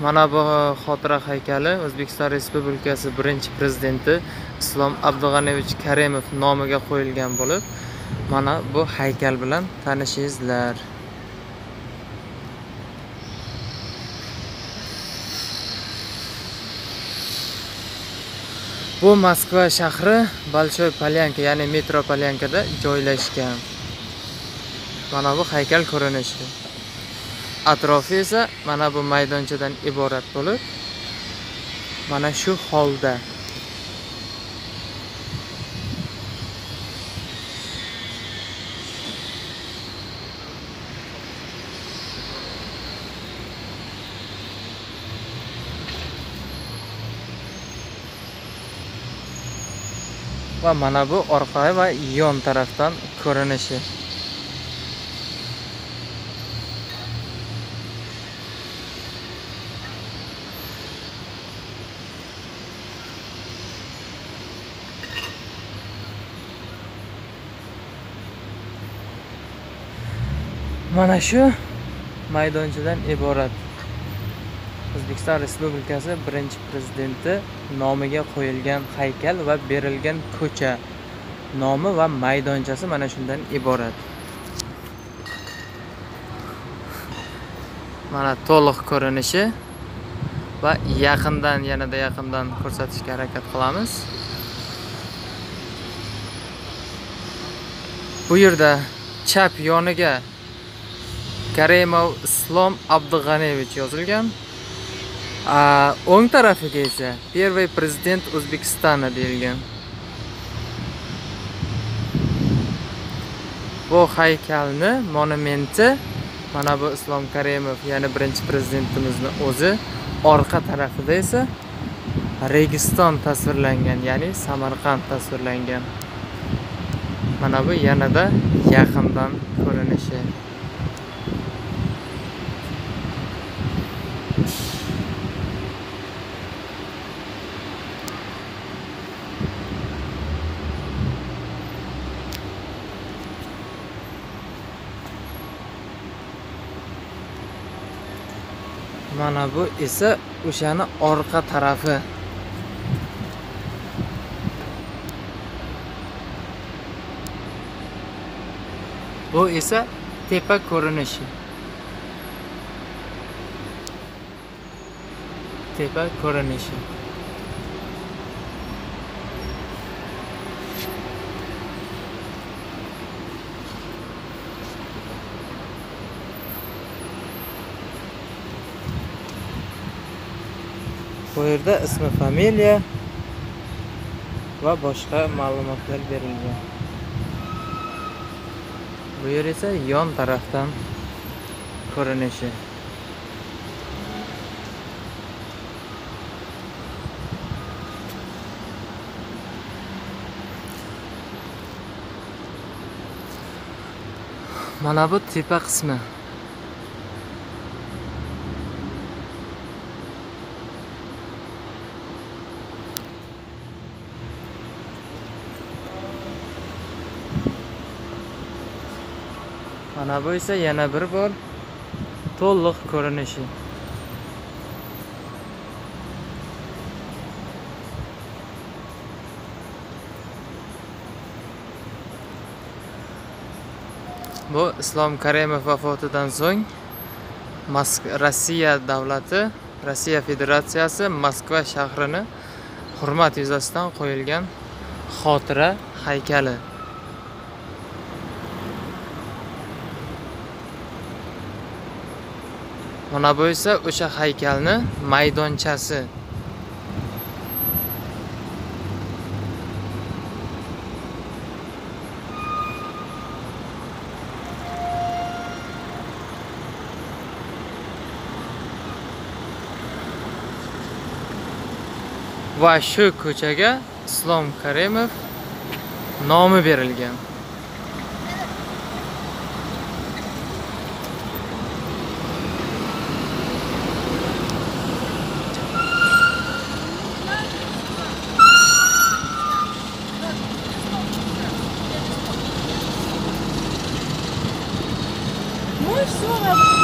mana bu xotira haykali o'zbekiston respublikasi birinchi prezidenti islom abdug'aniyevich karimov nomiga qo'yilgan bo'lib mana bu haykal bilan tanishingizlar. Bu moskva shahri большой polyanka ya'ni metro polyankada joylashgan. Mana bu haykal ko'rinishi. Atrofi esa mana bu maydonchadan iborat bo'lib mana shu holda. Va mana bu orqa va yon tarafdan ko'rinishi. Mana shu maydonchadan iborat. O'zbekiston respublikasi birinchi prezidenti nomiga qo'yilgan haykal va berilgan ko'cha nomi va maydonchasi mana shundan iborat. Mana to'liq ko'rinishi va yaqindan yanada yaqindan ko'rsatishga harakat qilamiz. Bu yerda chap yoniga karimov islom abdug'aniyevich yozilgan. O'ng tarafiga esa первый prezident o'zbekistona deyilgan. Bu haykalni monumenti mana bu islom karimov ya'ni birinchi prezidentimizni o'zi orqa tarafida esa registon tasvirlangan ya'ni samarqand tasvirlangan. Mana bu yanada yaqindan ko'rinishi mana bu esa o'shani orqa tarafi. Bu esa tepa ko'rinishi. Tepa ko'rinishi. Bu yerda ismi familiya va boshqa ma'lumotlar berilgan. Bu yer esa yon tarafdan ko'rinishi. Mana bu tepa qismi. Mana bu esa yana bir bor to'liq ko'rinishi. Bu islom karimov vafotidan so'ng rossiya davlati rossiya federatsiyasi moskva shahrini hurmat yuzasidan qo'yilgan xotira haykali. Mana bu esa o'sha haykalni maydonchasi. Va shu ko'chaga islom karimov nomi berilgan. все надо.